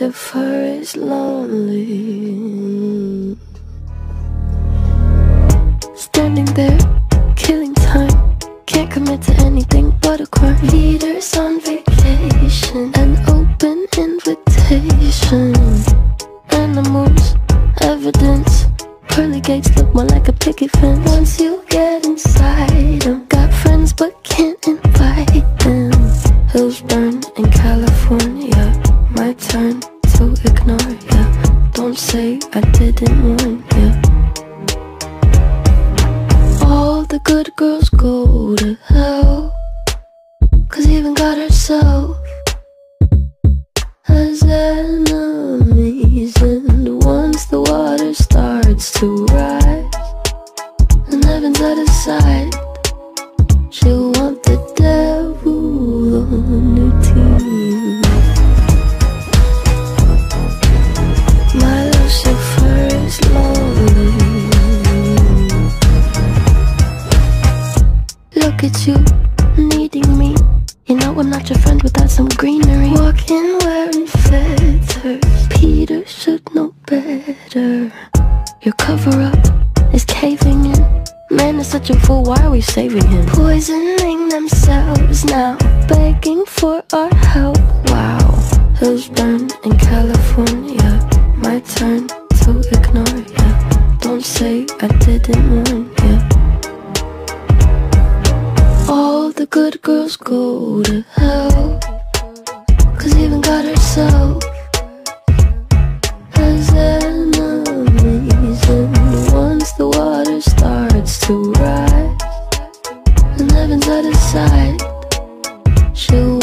Lucifer is lonely. Standing there, killing time. Can't commit to anything but a crime. Peter's on vacation, an open invitation. Animals, evidence. Pearly gates look more like a picket fence. Once you get inside them, got friends but can't invite them. Hills burn in California. My turn to ignore ya. Don't say I didn't warn ya. All the good girls go to hell. Cause even God herself has enemies. And once the water starts to rise, and heaven's out of sight, she'll Look at you, needing me. You know I'm not your friend without some greenery. Walking wearing feathers. Peter should know better. Your cover up is caving in. Man is such a fool, why are we saving him? Poisoning themselves now, begging for our help. Wow, hills burn in California. My turn to ignore ya. Don't say I didn't warn good girls go to hell. Cause even God herself has enemies. And once the water starts to rise, and heaven's out of sight, she'll